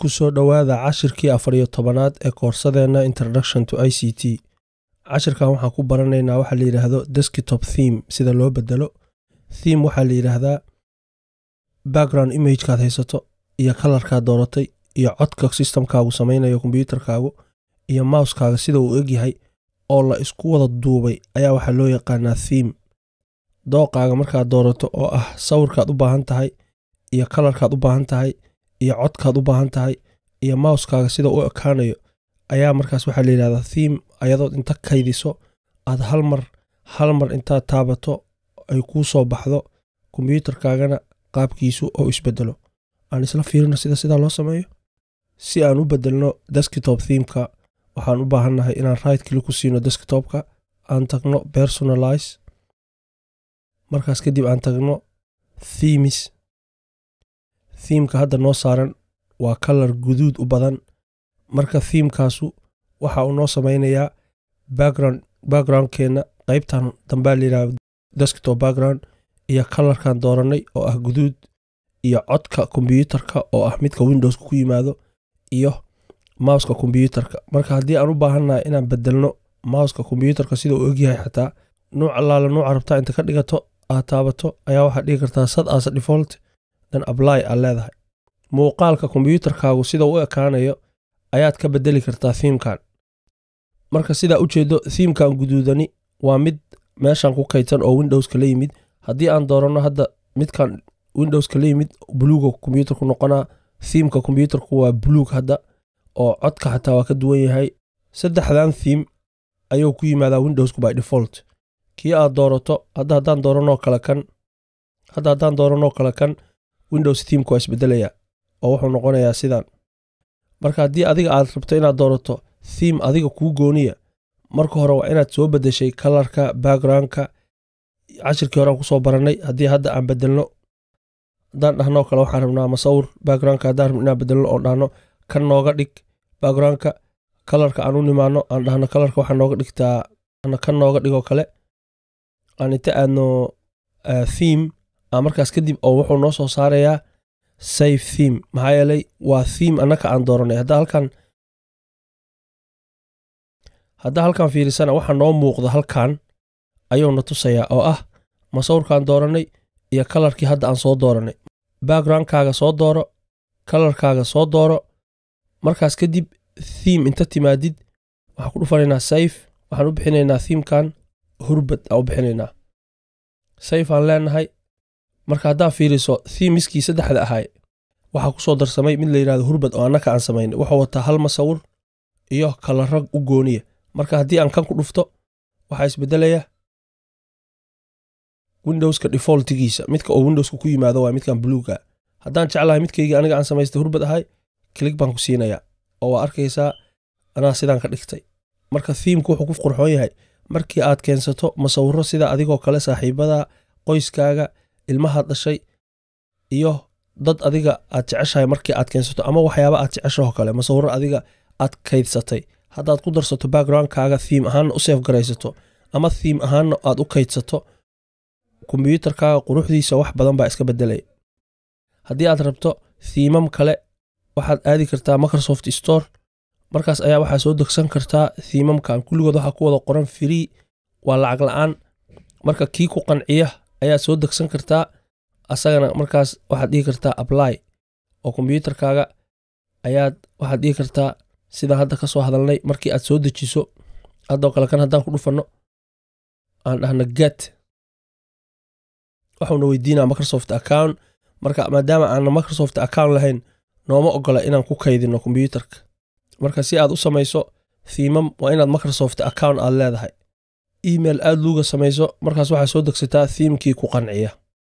ku soo dhowaada cashirkii afar iyo tobanaad ee koorsadeenna introduction to i c t. Cashirkan waxaan ku baranaynaa waxaa la yidhaahdo deskitop theme sida loo bedelo theme waxaa la yidhaahdaa background imagekaad haysato iyo kalarkaad dooratay iyo codka systemkaagu samaynayo kombyuutarkaagu iyo mouskaaga sida uu egyahay oo la isku wada duubay. Ayaa waxaa loo yaqaanaa theme. Dooqaaga markaad doorato oo ah sawirkaad u baahan tahay iyo kalarkaad u baahan tahay iyo codkaad u baahan tahay iyo mouskaaga sida u ekaanayo ayaa markaas waxaa la yidhahdaa theme ayadood inta kaydiso aad hal mar hal mar intaad taabato ay kuu soo baxdo kombyuutarkaagana qaabkiisu oo isbedelo aan isla fiirino sida sidaa loo sameeyo? Si aan u bedelno deskitop themeka waxaan u baahannahay inaan right kili ku siino deskitopka aan tagno personalize. Markaas kadib aan tagno themes themeka hadda noo saaran waa kalar guduud u badan. Marka themekaasu waxa uu noo samaynayaa background backgroundkeenna qaybtan dambaa layidhaha deskitop background iyo kalarkan dooranay oo ah guduud iyo codka kombyuutarka oo ah midka windowska ku yimaado iyo mouska kombyuutarka marka haddii aan u baahannahay inaan bedelno mouska kombyuutarka sida uu egyahay xataa nuuc allaale nuuca rabtaa inta ka dhigato aad taabato ayaa waxaad dhigi kartaa sad as default dan ably aad leedahay. Muuqaalka kombyuutarkaagu sida u ekaanayo ayaad ka bedeli kartaa thiimkan marka sidaa u jeedo thiimkan guduudani waa mid meeshan ku kaydsan oo windowska la yimid. Haddii aan dooranno hadda midkan windowska la yimid buluuga kombyuutarku noqonaa thiimka kombyuutarku waa buluug hadda oo codka xataa waa ka duwan yahay. Saddexdan thiim ayuu ku yimaadaa windowsku by default. Kii aad doorato hadda haddaan dooranoo kale kan hadda haddaan dooranoo kale kan windows thiimka waa isbedelayaa oo wuxuu noqonayaa sidan marka haddii adiga aad rabto inaad doorato thiim adiga kuu gooniya marka hore waa inaad soo bedeshay kalarka backgroundka cashirkii horean ku soo barannay haddii hadda aan bedelno haddaan dhahnoo kale waxaan rabnaa masawir backgroundka haddaan rabno inaan bedelno oon dhahno kan nooga dhig backgroundka kalarka aan u nimaano aan dhahno kalarka waxaa nooga dhigtaa kan nooga dhigoo kale aan inta aadno theme. aan markaas kadib oo wuxuu noo soo saarayaa safe theme. Maxaa yeelay waa theme annaka aan dooranay. Hadda halkan hadda halkan fiirisana waxaa noo muuqda halkan ayuuna tusayaa oo ah masawirkaan dooranay iyo kalarkii hadda aan soo dooranay. Backgroundkaaga soo dooro kalarkaaga soo dooro. Markaas kadib theme inta timaadid waxaan ku dhufanaynaa safe waxaan u bixinaynaa thimekan hurbad aan u bixinaynaa. Safe aan leenahay marka haddaa fiiriso themiskii saddexda ahay waxaa ku soo darsamay mid la yidhahdo hurbad oo annaka aan samaynay wuxuu wataa hal masawir iyo kalarag u gooniya. Marka haddii aan kan ku dhufto waxaa isbedelaya windowska defaultigiisa. Midka oo windowska ku yimaado waa midkan buluuga haddaan jeclahay midkaygii aniga aan samaystay hurbad ahay kilig baan ku siinayaa oo waa arkaysaa anaa sidaan ka dhigtay. Marka thiimku wuxuu ku qurxoon yahay. Markii aad keensato masawiro sida adigoo kale saaxiibada qoyskaaga ilmahaad dhashay iyo dad adiga aad jeceshahay markii aad keensato ama waxyaaba aad jeceshahoo kale. Masawiro adiga aad kaydsatay haddaad ku darsato backgroundkaaga thiim ahaanna u seef ama thiim ahaanna aad u kaydsato kombyuutarkaaga quruxdiisa wax badan baa iska bedelaya haddii aad rabto thiimam kale waxaad aadi kartaa microsoft store. Markaas ayaa waxaa soo degsan kartaa thiimamkan kulligood waxaa ku wada qoran free. Waa lacag la'aan. Marka kii ku qanciya ayaad soo degsan kartaa asagana markaas waxaad dhihi kartaa ably oo kombyuutarkaaga ayaad waxaad dhihi kartaa sidaan hadda ka soo hadalnay markii aad soo dejiso. Haddoo kale kan haddaan ku dhufanno aan dhahno get. Waxuuna weydiinaa microsoft account. Marka maadaama aanna microsoft account lahayn nooma ogola inaan ku kaydino kombyuutarka marka si aad u samayso thiimam waa inaad microsoft account aad leedahay email aad luuga samayso markaas waxaa soo degsataa thiimkii ku qanciya